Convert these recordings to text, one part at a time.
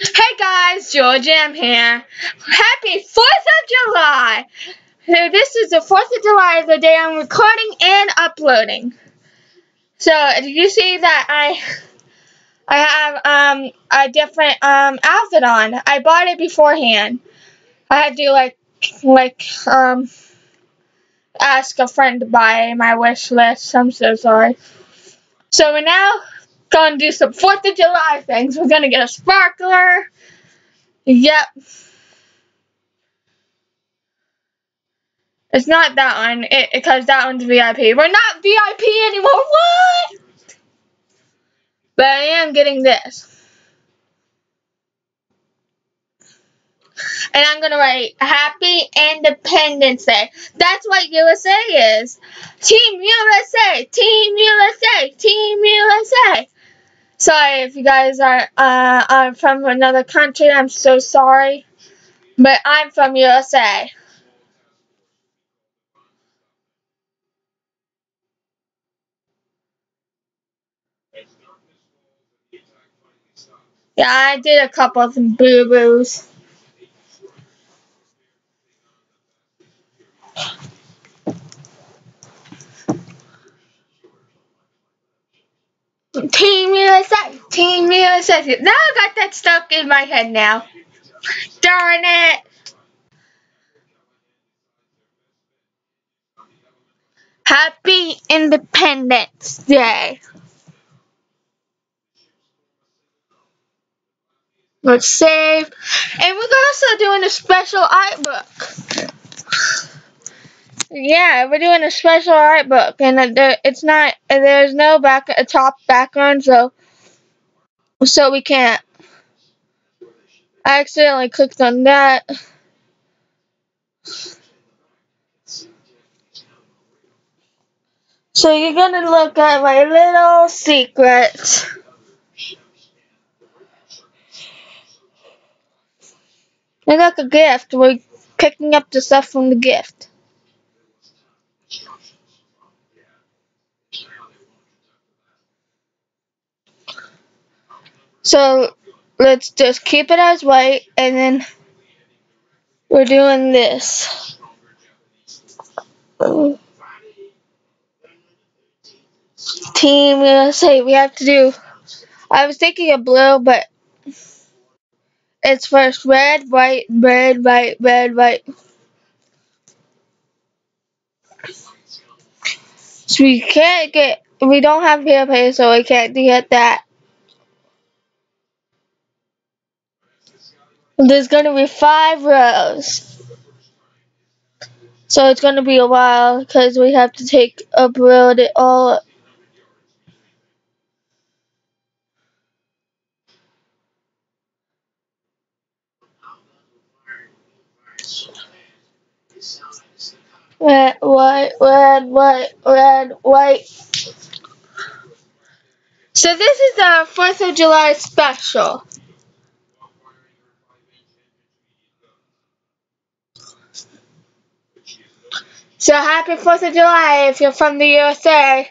Hey guys, Jewel Gem here. Happy 4th of July! This is the 4th of July, the day I'm recording and uploading. So, did you see that I I have um a different um outfit on? I bought it beforehand. I had to like like um ask a friend to buy my wish list. I'm so sorry. So now gonna do some 4th of July things. We're gonna get a sparkler. Yep. It's not that one, it because that one's VIP. We're not VIP anymore. What? But I am getting this. And I'm gonna write Happy Independence Day. That's what USA is. Team USA, Team USA, Team USA. Sorry if you guys are uh, are from another country. I'm so sorry, but I'm from USA. Yeah, I did a couple of boo Team USA, Team USA. Now I got that stuck in my head now. Darn it. Happy Independence Day. Let's save. And we're also doing a special art book. Yeah, we're doing a special art book, and it's not. There's no back a top background, so so we can't. I accidentally clicked on that. So you're gonna look at my little secret. And like a gift. We're picking up the stuff from the gift. So let's just keep it as white and then we're doing this. Team USA, we have to do, I was thinking of blue, but it's first red, white, red, white, red, white. So we can't get, we don't have paper, so we can't get that. There's to be five rows. So it's to be a while because we have to take upload it all. Red, white, red, white, red, white. So this is our 4th of July special. So happy 4th of July if you're from the USA.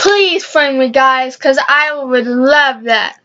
Please friend me, guys, because I would love that.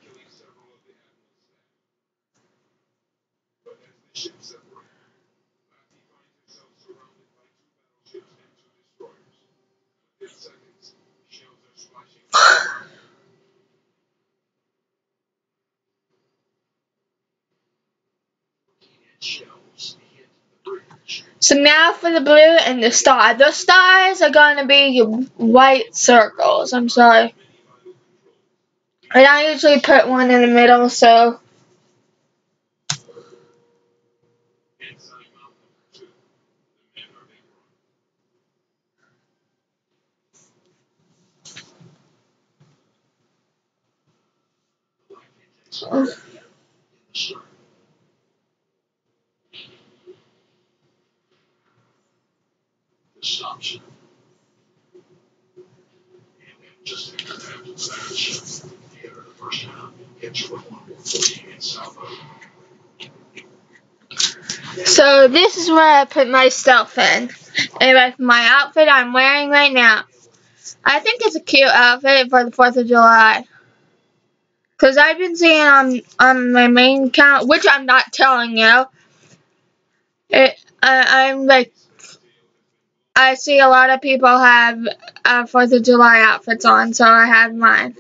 So now for the blue and the star. The stars are going to be white circles. I'm sorry. And I usually put one in the middle, so sign. Just the first South So this is where I put my in. And with my outfit I'm wearing right now. I think it's a cute outfit for the 4th of July. Because I've been seeing on, on my main account, which I'm not telling you, it, I, I'm like, I see a lot of people have uh, 4th of July outfits on, so I have mine.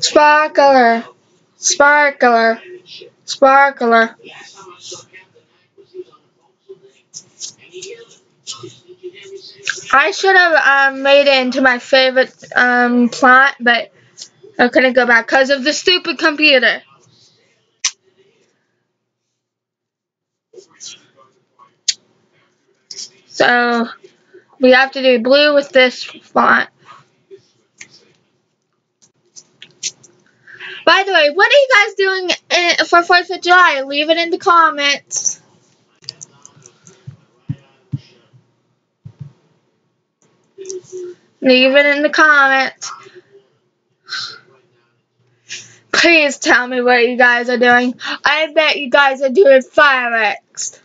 Sparkler, sparkler, sparkler. I should have um, made it into my favorite um, plot, but I couldn't go back because of the stupid computer. So, we have to do blue with this font. By the way, what are you guys doing for 4th of July? Leave it in the comments. Leave it in the comments. Please tell me what you guys are doing. I bet you guys are doing fireworks.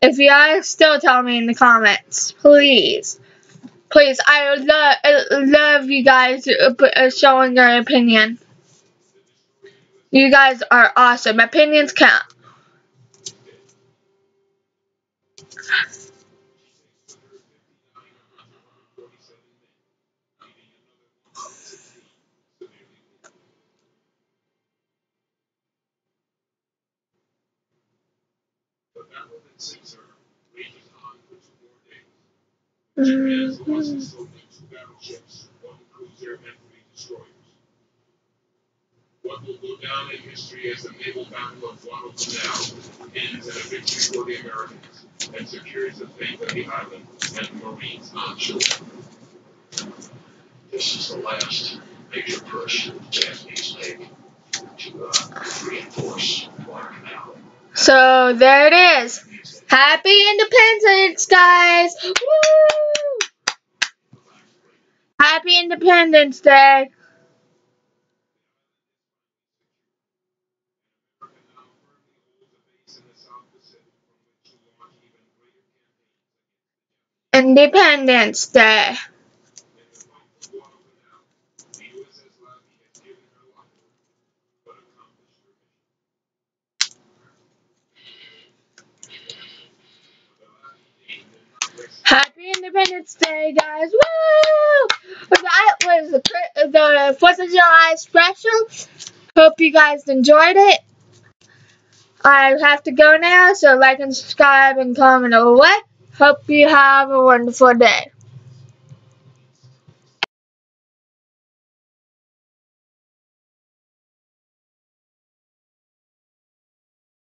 If you are, still tell me in the comments. Please. Please, I love, I love you guys uh, showing your opinion. You guys are awesome. Opinions count. Mm -hmm. What will go down in history as the naval battle of Guadalcanal ends in a victory for the Americans and secures the fate of the island and Marines on shore. This is the last major push the Japanese make to uh, reinforce Guadalcanal. So there it is. Happy Independence, guys! Woo! Happy Independence Day! Independence Day. Happy Independence Day, guys! Woo! That was the, the 4th of July special. Hope you guys enjoyed it. I have to go now, so like and subscribe and comment away. Hope you have a wonderful day.